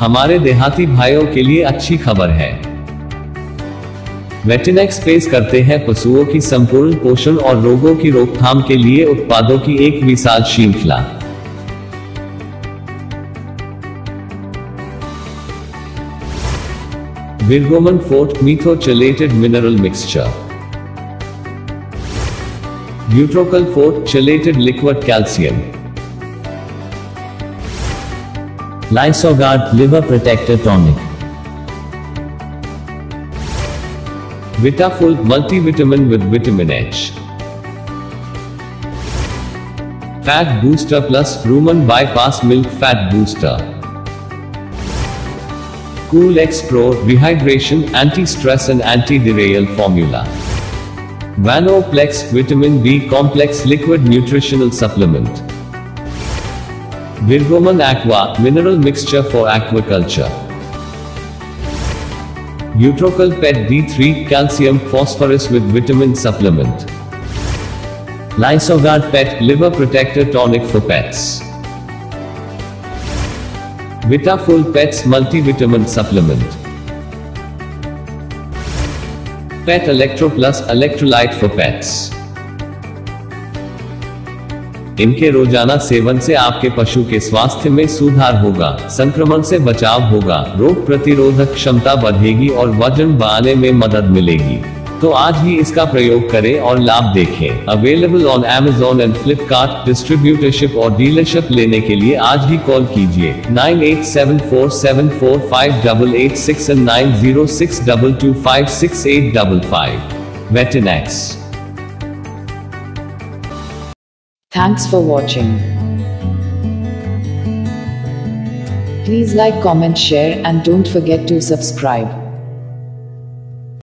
हमारे देहाती भाइयों के लिए अच्छी खबर है। वेटिनेक्स पेश करते हैं पशुओं की संपूर्ण पोषण और रोगों की रोकथाम के लिए उत्पादों की एक विशाल श्रृंखला। विर्गोमन फोर्ट मीथोचलेटेड mineral mixture न्यूट्रोकल forte chelated liquid calcium Lysoguard Liver Protector Tonic. Vitaful Multivitamin with Vitamin H. Fat Booster Plus Rumen Bypass Milk Fat Booster. Coolx Pro Rehydration Anti-Stress and Anti-Derail Formula. VenOplex Vitamin B Complex Liquid Nutritional Supplement Virgomin Aqua Mineral Mixture for Aquaculture. Vutrocal Pet D3 Calcium Phosphorus with Vitamin Supplement. Lysoguard Pet Liver Protector Tonic for Pets. Vitaful Pets Multivitamin Supplement. Pet Electro Plus Electrolyte for Pets इनके रोज़ाना seven से आपके पशु के स्वास्थ्य में सुधार होगा, संक्रमण से बचाव होगा, रोग प्रतिरोधक क्षमता बढ़ेगी और वज़न बढ़ाने में मदद मिलेगी। तो आज ही इसका प्रयोग करें और लाभ देखें। Available on Amazon and Flipkart distributorship और डीलरशिप लेने के लिए आज ही कॉल कीजिए। Nine eight seven four seven four five double eight six and nine zero six double two five six eight double five वेटिनेक्स Thanks for watching. Please like, comment, share, and don't forget to subscribe.